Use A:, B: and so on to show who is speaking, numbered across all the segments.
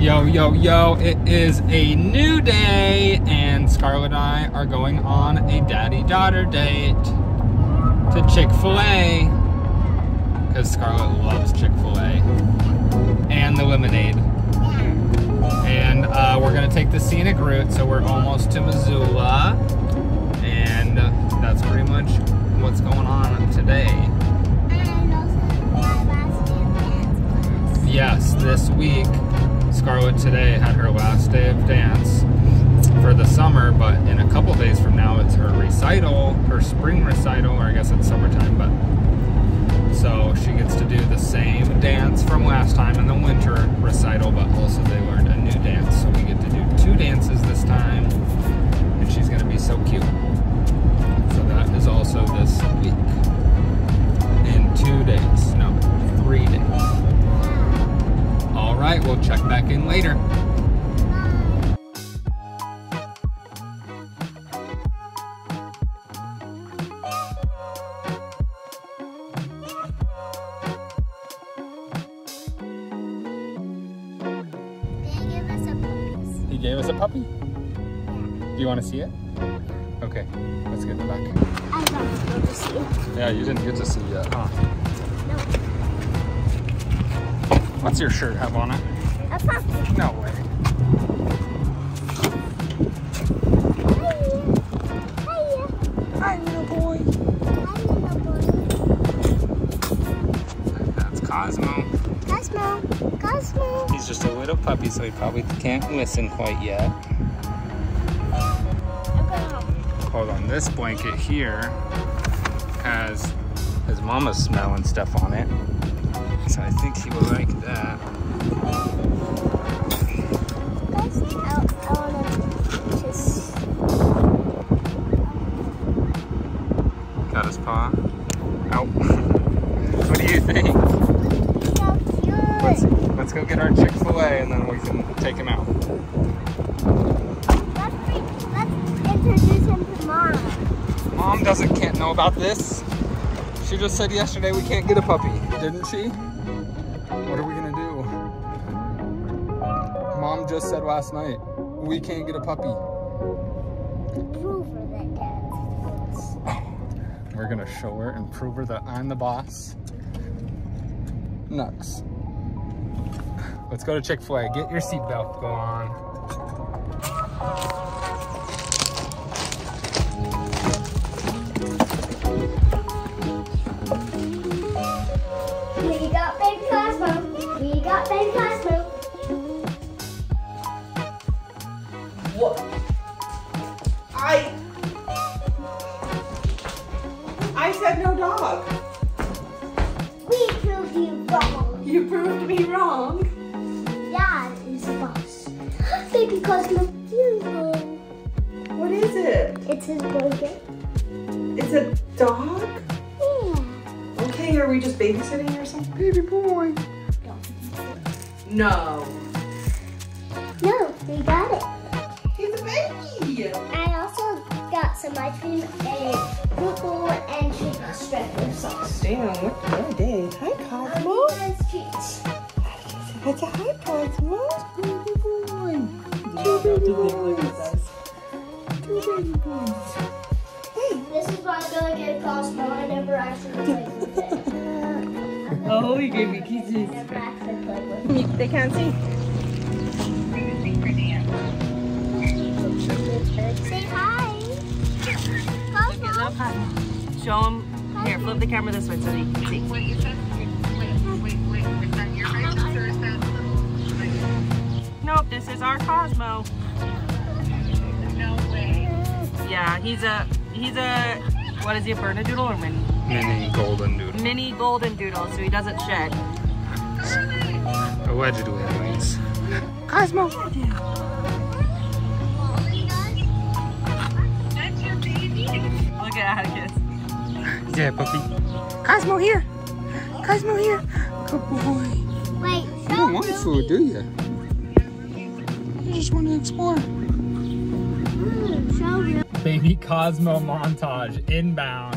A: Yo, yo, yo, it is a new day, and Scarlett and I are going on a daddy daughter date to Chick fil A. Because Scarlett loves Chick fil A and the lemonade. And uh, we're going to take the scenic route, so we're almost to Missoula. Time in the winter recital, but also they learned a new dance, so we get to do two dances this time, and she's gonna be so cute. So that is also this week. In two days, no, three days. All right, we'll check back in later. Get in the back.
B: I don't go to see it.
A: Yeah, you didn't get to see yet, ah. huh?
B: No.
A: What's your shirt have on it?
B: A puppy.
A: No way.
B: Hiya.
A: Hi, little boy.
B: Hi, little boy.
A: That's Cosmo.
B: Cosmo. Cosmo.
A: He's just a little puppy, so he probably can't listen quite yet.
B: I'm going home.
A: Hold on, this blanket here has his mama's smell and stuff on it. So I think he will like that.
B: Guys, I, I wanna just.
A: Got his paw. Out. what do you think?
B: So
A: Let's, let's go get our Chick-fil-A and then we can take him out. Can't know about this. She just said yesterday we can't get a puppy, didn't she? What are we gonna do? Mom just said last night we can't get a puppy.
B: Prove her that dad.
A: We're gonna show her and prove her that I'm the boss. Nux. Let's go to Chick-fil-A. Get your seatbelt, go on.
C: What? I. I said no dog.
B: We proved you wrong.
C: You proved me wrong.
B: Dad is the boss. baby Cosmo, beautiful.
C: What is it?
B: It's his blanket.
C: It's a dog?
B: Yeah.
C: Okay, are we just babysitting or something? Baby boy. No.
B: No, we got it.
C: He's.
B: I also got some ice cream and purple and chicken striper sauce.
C: Damn, what, what a day. Hi, Cosmo.
B: That's treats.
C: That's a hi, Cosmo. Baby boy. Two baby boys. Two baby boys.
B: This is why I don't get Cosmo. I never actually played with it.
C: Oh, he gave me kisses.
B: never actually played with it.
C: They can't see.
B: Say hi. Cosmo.
D: Show him. Here, flip the camera this way so that you can see.
E: Wait, is that, wait, wait, wait, is that your item or is that little,
D: Nope, this is our Cosmo.
E: no way.
D: Yeah, he's a he's a what is he a Bernedoodle or mini?
A: Mini golden doodle.
D: Mini golden doodle, so he doesn't shed.
A: Allegedly, anyways.
E: That's
D: Look at Atticus.
A: Yeah, puppy. Cosmo here. Cosmo here. Good boy.
B: Wait,
A: You don't want
B: me.
A: food, do you? You just want to explore.
B: Mm, show me.
A: Baby Cosmo montage inbound.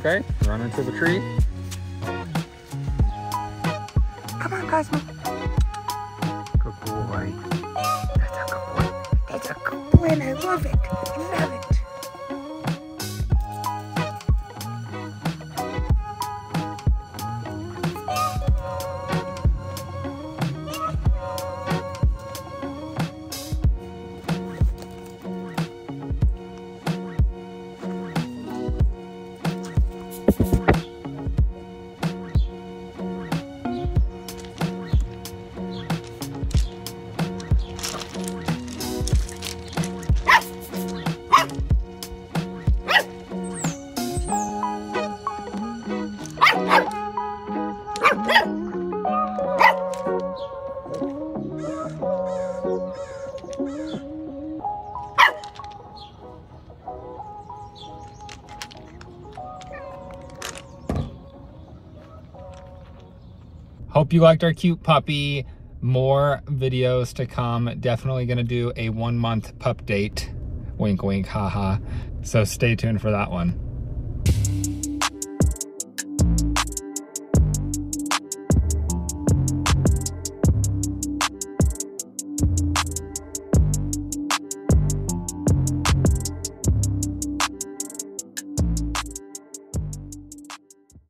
A: Okay, run into the tree.
C: Come on, Cosmo. Good boy. That's a good boy. That's a good boy, and I love it. I love it.
A: Hope you liked our cute puppy. More videos to come. Definitely gonna do a one month pup date. Wink, wink, haha. So stay tuned for that one.